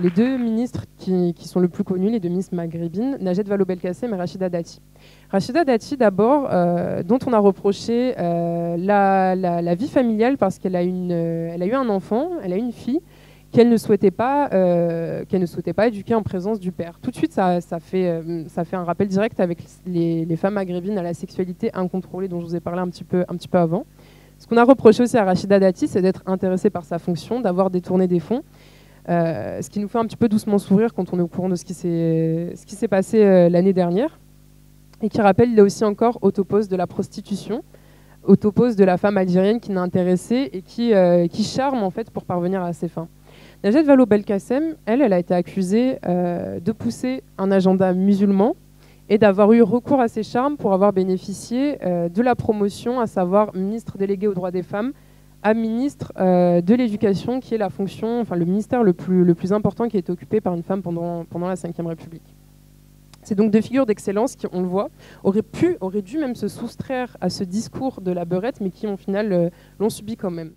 les deux ministres qui, sont le plus connus, les deux ministres maghrébines, Najed Vallaud-Belkacem et Rachida Dati. Rachida Dati, d'abord, dont on a reproché la, vie familiale parce qu'elle a, elle a eu un enfant, elle a une fille, qu'elle ne souhaitait pas, euh, ne souhaitait pas éduquer en présence du père. Tout de suite, ça, fait, euh, un rappel direct avec les, femmes maghrébines à la sexualité incontrôlée dont je vous ai parlé un peu, un petit peu avant. Ce qu'on a reproché aussi à Rachida Dati, c'est d'être intéressée par sa fonction, d'avoir détourné des fonds. Euh, ce qui nous fait un petit peu doucement sourire quand on est au courant de ce qui s'est passé l'année dernière. Et qui rappelle là aussi encore autopose de la prostitution, autopose de la femme algérienne qui n'a intéressé et qui, qui charme en fait pour parvenir à ses fins. Najat Vallaud-Belkacem, elle, elle a été accusée euh, de pousser un agenda musulman et d'avoir eu recours à ses charmes pour avoir bénéficié euh, de la promotion, à savoir ministre délégué aux droits des femmes, à ministre euh, de l'éducation, qui est la fonction, enfin le ministère le plus, important qui a été occupé par une femme pendant, la Ve République. C'est donc deux figures d'excellence qui, on le voit, auraient pu, auraient dû même se soustraire à ce discours de la beurette, mais qui, au final, l'ont subi quand même.